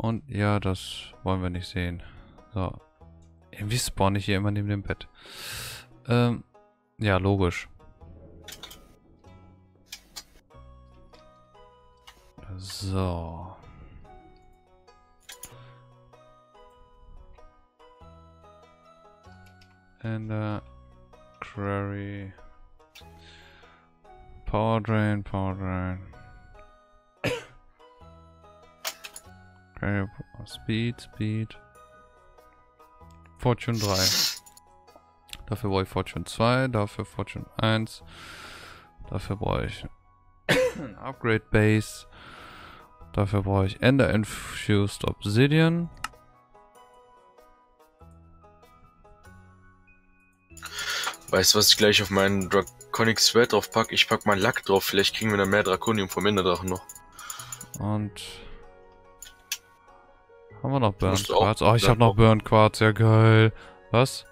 Und ja, das wollen wir nicht sehen. So. Irgendwie spawn ich hier immer neben dem Bett. Ähm, ja, logisch. So. Uh, query. Power drain, power drain. Okay, speed, speed. Fortune 3. Dafür brauche ich Fortune 2, dafür Fortune 1. Dafür brauche ich Upgrade Base. Dafür brauche ich Ender Infused Obsidian. Weißt du, was ich gleich auf meinen Draconic Sweat drauf packe? Ich pack mal Lack drauf. Vielleicht kriegen wir dann mehr Draconium vom Enderdrachen noch. Und haben wir noch Burn Quartz? Oh, ich habe noch Burn Quartz, ja geil. Was?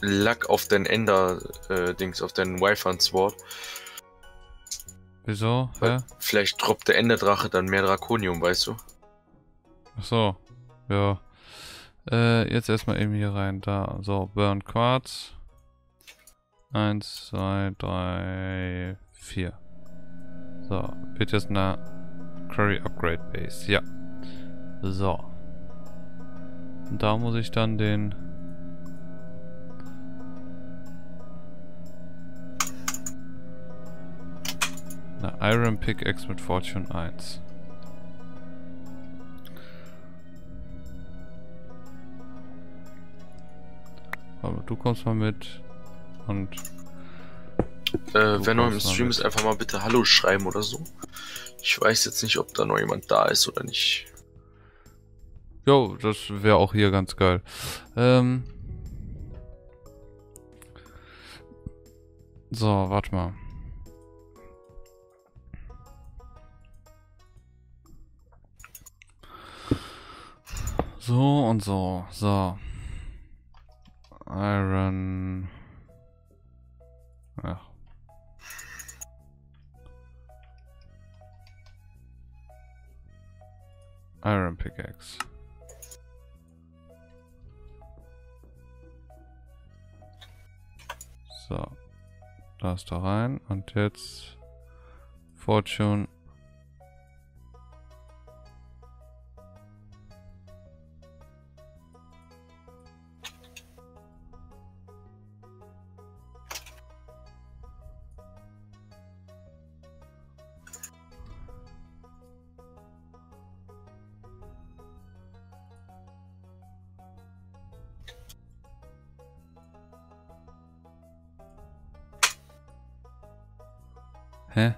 Lack auf den Ender-Dings, äh, auf den Wi-Fi-Sword. Wieso? Hä? Vielleicht droppt der Enderdrache dann mehr Draconium, weißt du? Ach so. Ja. Äh, jetzt erstmal eben hier rein. Da. So, Burn Quartz. Eins, zwei, drei, vier. So, wird jetzt eine Query Upgrade Base. Ja. So. Und da muss ich dann den... Eine Iron Pickaxe mit Fortune 1. Aber du kommst mal mit und... Äh, wenn du im Stream ist, einfach mal bitte Hallo schreiben oder so. Ich weiß jetzt nicht, ob da noch jemand da ist oder nicht. Jo, das wäre auch hier ganz geil. Ähm so, warte mal. So und so. So. Iron. Ach. Iron Pickaxe. So. Da ist da rein. Und jetzt Fortune Hä?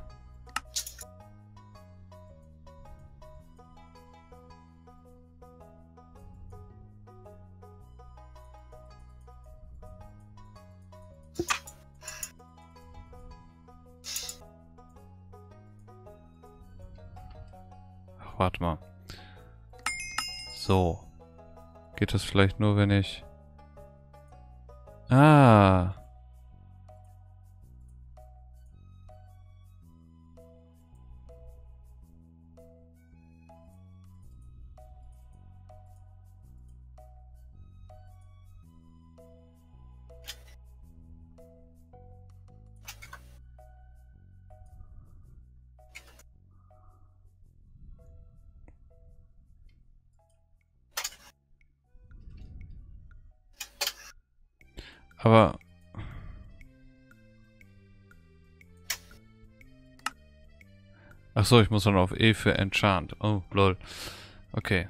Ach, warte mal. So. Geht das vielleicht nur, wenn ich... Ah. Aber... Ach so, ich muss dann auf E für Enchant. Oh, lol. Okay.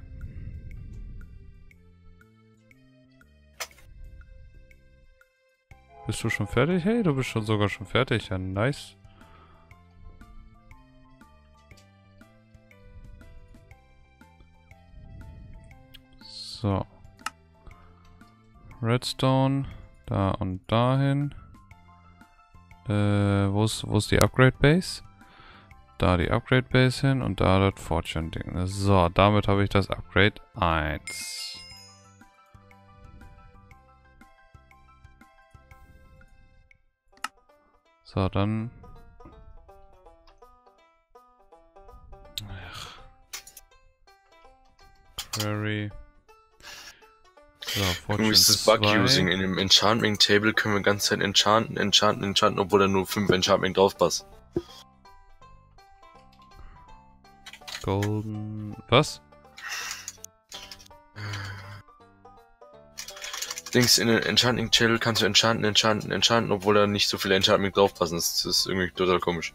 Bist du schon fertig? Hey, du bist schon sogar schon fertig. Ja, nice. So. Redstone. Da und dahin. Äh, wo ist, wo ist die Upgrade Base? Da die Upgrade Base hin und da das Fortune Ding. So, damit habe ich das Upgrade 1. So, dann... Ach. Very. So, das Bug Using. In dem Enchanting Table können wir ganz Zeit enchanten, enchanten, enchanten, obwohl da nur 5 Enchantment draufpasst. Golden. Was? Dings in den Enchanting Channel kannst du enchanten, enchanten, enchanten, obwohl da nicht so viele Enchantment draufpassen. Das ist irgendwie total komisch.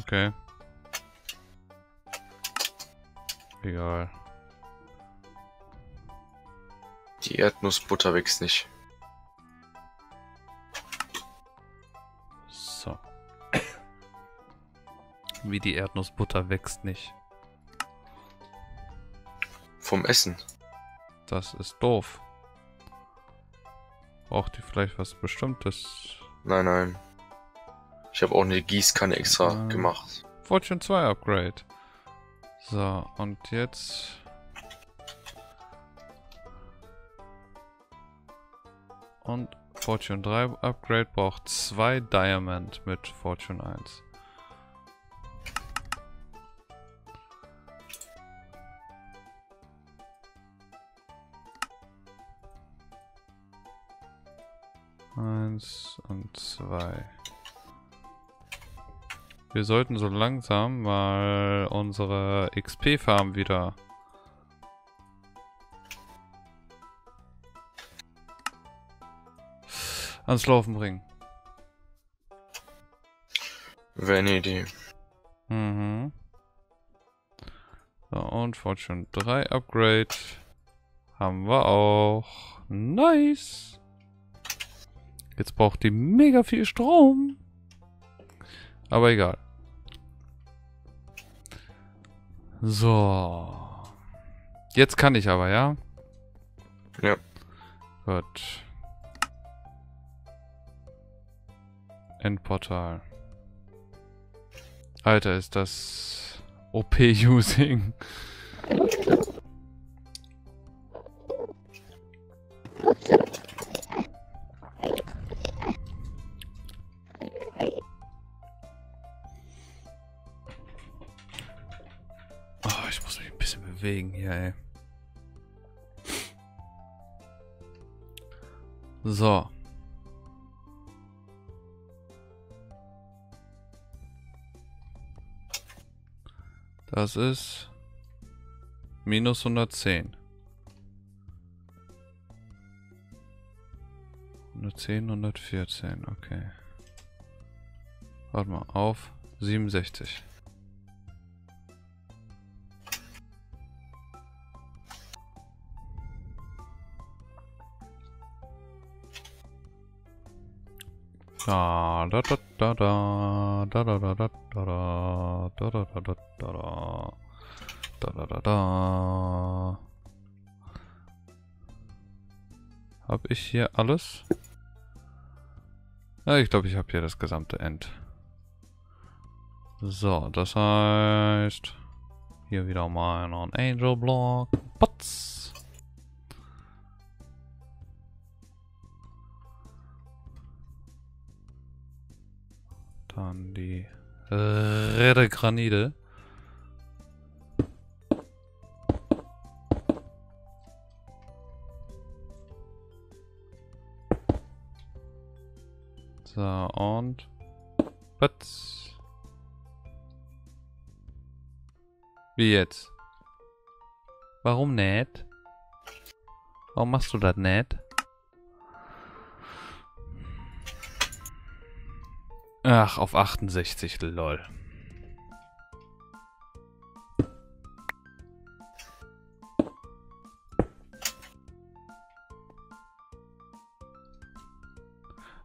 Okay. Egal. Die Erdnussbutter wächst nicht. So. Wie die Erdnussbutter wächst nicht. Vom Essen. Das ist doof. Braucht die vielleicht was Bestimmtes? Nein, nein. Ich habe auch eine Gießkanne extra äh, gemacht. Fortune 2 Upgrade. So, und jetzt... Und Fortune 3 Upgrade braucht zwei Diamond mit Fortune 1. Eins und zwei. Wir sollten so langsam mal unsere XP-Farm wieder ans Laufen bringen. Wäre eine Idee. Mhm. So, und Fortune 3 Upgrade haben wir auch. Nice. Jetzt braucht die mega viel Strom. Aber egal. So. Jetzt kann ich aber, ja? Ja. Gut. Endportal. Alter, ist das OP-Using. bewegen hier, ey. So. Das ist minus 110. 110, 114, okay. Warte mal, auf 67. Da da da da da da da da da da da da da da da da da da da da Hab ich hier alles? Ja, ich glaube, ich habe hier das gesamte End. So, das heißt hier wieder mal ein Angel Block. Potz. Dann die Rede Granide. So, und... Was? Wie jetzt? Warum nicht? Warum machst du das nicht? Ach, auf 68, lol.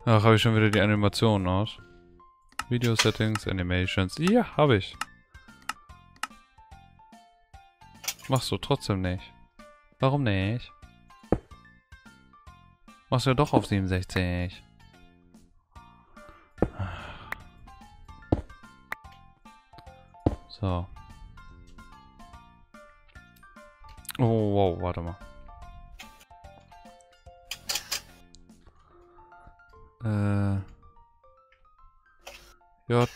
Ach, habe ich schon wieder die Animationen aus. Video Settings, Animations. Ja, habe ich. Machst du trotzdem nicht. Warum nicht? Machst du ja doch auf 67. So. Oh, wow, warte mal. Äh. J,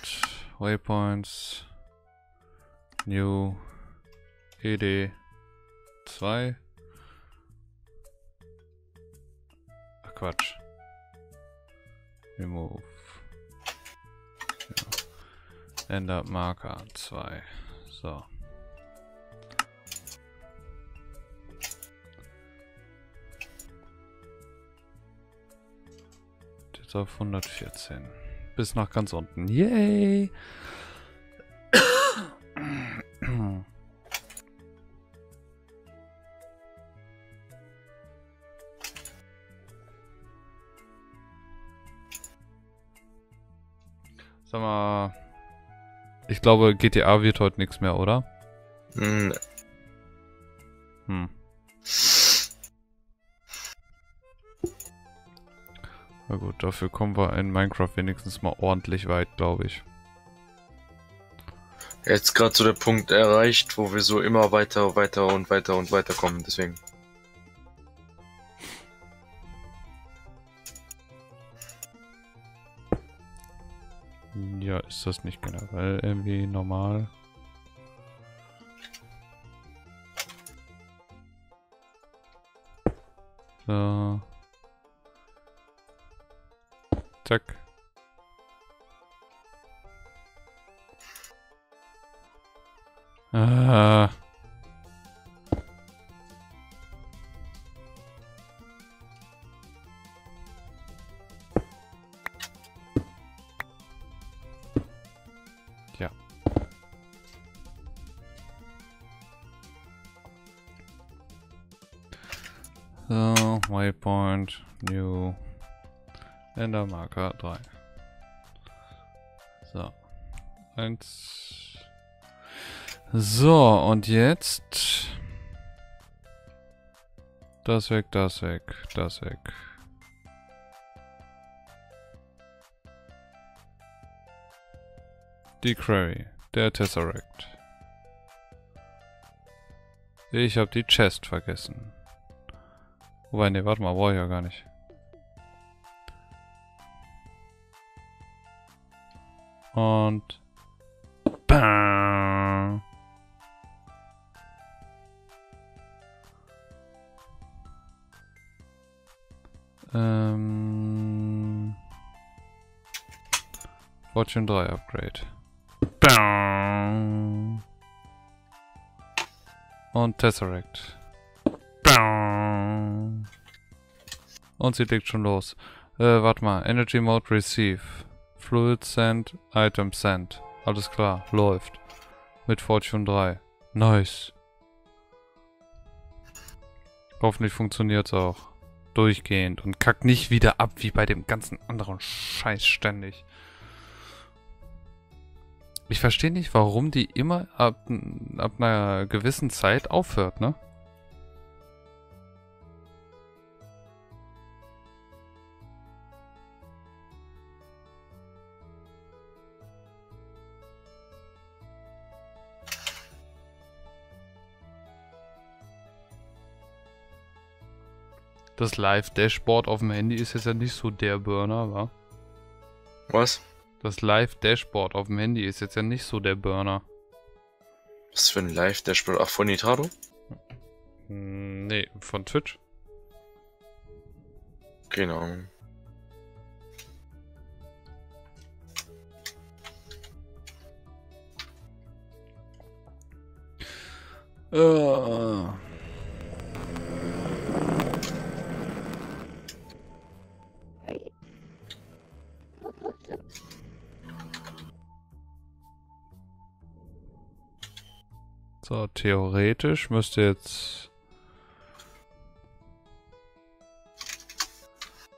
Waypoints, New, ED, 2. Ach Quatsch. Remove. Ändert Marker 2. So. Jetzt auf 114. Bis nach ganz unten. Yay! Sag mal. Ich glaube, GTA wird heute nichts mehr, oder? Hm, Hm. Na gut, dafür kommen wir in Minecraft wenigstens mal ordentlich weit, glaube ich. Jetzt gerade so der Punkt erreicht, wo wir so immer weiter, weiter und weiter und weiter kommen, deswegen. Ja, ist das nicht generell irgendwie normal? So. Zack. Ah. Endermarker 3. So. Eins. So, und jetzt. Das weg, das weg, das weg. Die Query, der Tesseract. Ich habe die Chest vergessen. Wobei, ne, warte mal, brauche ich ja gar nicht. Und... Bam. Ähm... Fortune 3 Upgrade. Bam. Und Tesseract. Bam. Und sie legt schon los. Äh, warte mal. Energy Mode Receive. Fluid Send, Item Send. Alles klar, läuft. Mit Fortune 3. Nice. Hoffentlich funktioniert's auch. Durchgehend und kackt nicht wieder ab wie bei dem ganzen anderen Scheiß ständig. Ich verstehe nicht, warum die immer ab, ab einer gewissen Zeit aufhört, ne? Das Live-Dashboard auf dem Handy ist jetzt ja nicht so der Burner, wa? Was? Das Live-Dashboard auf dem Handy ist jetzt ja nicht so der Burner. Was für ein Live-Dashboard? Ach, von Nitado? Hm, Nee, von Twitch. Genau. Äh. Theoretisch müsste jetzt...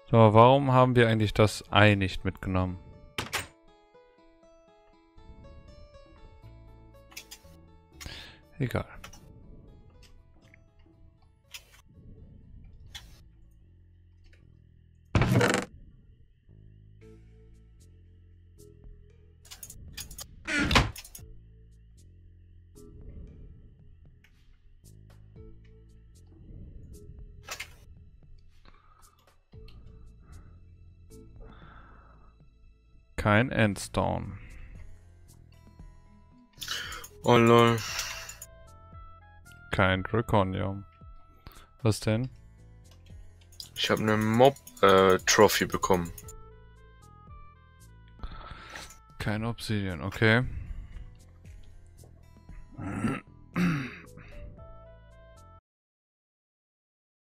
So, warum haben wir eigentlich das Ei nicht mitgenommen? Egal. Kein Endstone. Oh lol. kein Draconium. Was denn? Ich habe eine Mob-Trophy äh, bekommen. Kein Obsidian, okay.